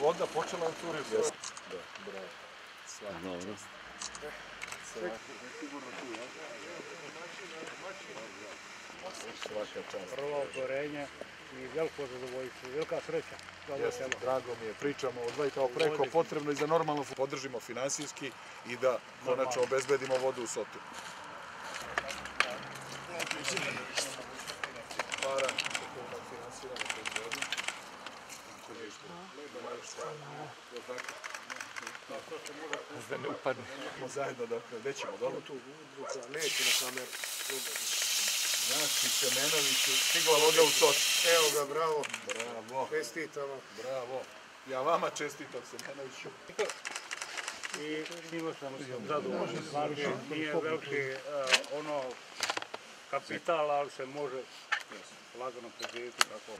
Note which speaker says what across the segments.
Speaker 1: voda počela da curi u svoje. Da, bravo.
Speaker 2: Dobro.
Speaker 1: Svaka čast.
Speaker 3: prvo otvorenje i veliko zadovoljstvo, velika sreća selo.
Speaker 1: drago mi je, pričamo o dva kao preko, potrebno i za normalno podržimo finansijski i da konačno obezbedimo vodu u Sotu.
Speaker 2: Da ne upadne.
Speaker 1: Zajedno, dakle, gde ćemo, dobro?
Speaker 3: Tu udruga neće na kameru.
Speaker 1: Znači, Semenoviću, stigla voda u Sot.
Speaker 3: Evo ga, bravo,
Speaker 1: Bravo,
Speaker 3: čestitamo.
Speaker 1: bravo. Ja vama čestitam, Semenoviću.
Speaker 3: I njima sam zadovoljan. Stvarno nije veliki ono kapital, ali se može lagano preživjeti tako.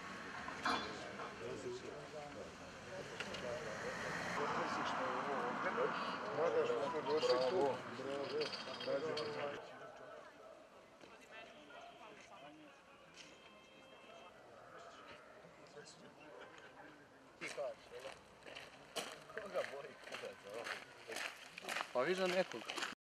Speaker 2: Pa viš da nekog.